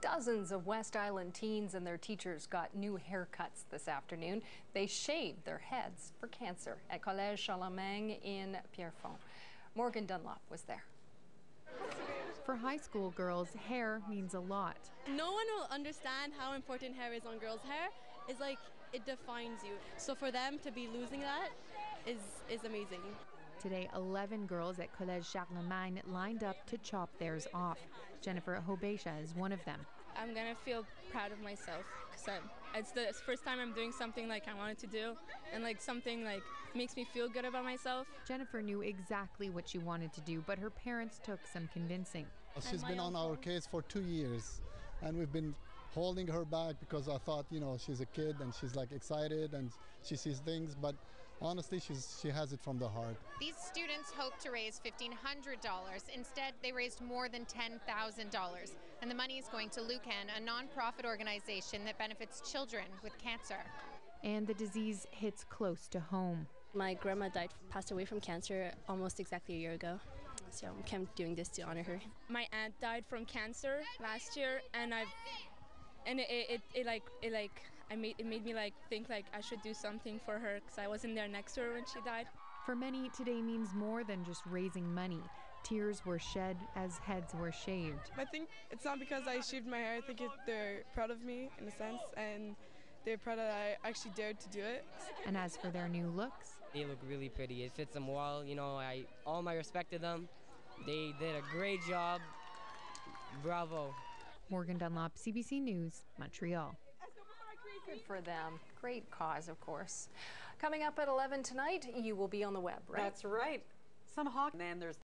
Dozens of West Island teens and their teachers got new haircuts this afternoon. They shaved their heads for cancer at Collège Charlemagne in Pierrefonds. Morgan Dunlop was there. For high school girls, hair means a lot. No one will understand how important hair is on girls' hair. It's like it defines you. So for them to be losing that is is amazing. Today, 11 girls at Collège Charlemagne lined up to chop theirs off. Jennifer Hobesha is one of them. I'm gonna feel proud of myself because it's the first time I'm doing something like I wanted to do, and like something like makes me feel good about myself. Jennifer knew exactly what she wanted to do, but her parents took some convincing. She's been on our case for two years, and we've been holding her back because I thought, you know, she's a kid and she's like excited and she sees things, but honestly, she's she has it from the heart. These students hoped to raise $1,500. Instead, they raised more than $10,000. And the money is going to Leucan, a nonprofit organization that benefits children with cancer. And the disease hits close to home. My grandma died, passed away from cancer almost exactly a year ago. So I'm doing this to honor her. My aunt died from cancer last year, and I've and it, it, it, like it like I made it made me like think like I should do something for her because I wasn't there next to her when she died. For many, today means more than just raising money. Tears were shed as heads were shaved. I think it's not because I shaved my hair. I think it, they're proud of me in a sense, and they're proud that I actually dared to do it. And as for their new looks, they look really pretty. It fits them well. You know, I all my respect to them. They did a great job. Bravo. Morgan Dunlop, CBC News, Montreal. Good for them. Great cause, of course. Coming up at 11 tonight, you will be on the web, right? That's right. Some hawk. And then there's